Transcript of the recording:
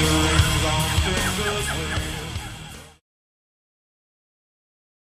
you.